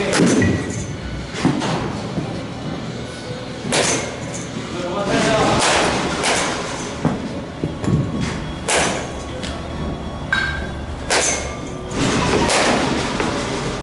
Okay.